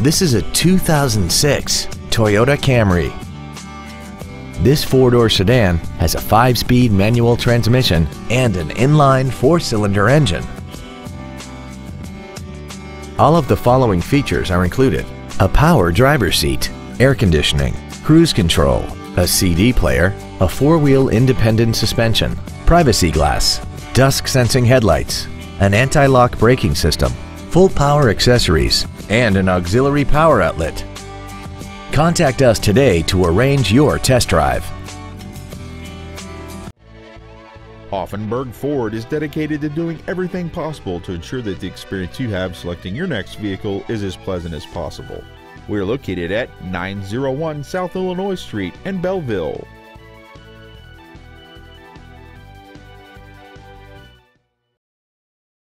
This is a 2006 Toyota Camry. This four-door sedan has a five-speed manual transmission and an inline four-cylinder engine. All of the following features are included. A power driver seat, air conditioning, cruise control, a CD player, a four-wheel independent suspension, privacy glass, dusk sensing headlights, an anti-lock braking system, full power accessories, and an auxiliary power outlet. Contact us today to arrange your test drive. Auffenberg Ford is dedicated to doing everything possible to ensure that the experience you have selecting your next vehicle is as pleasant as possible. We are located at 901 South Illinois Street in Belleville.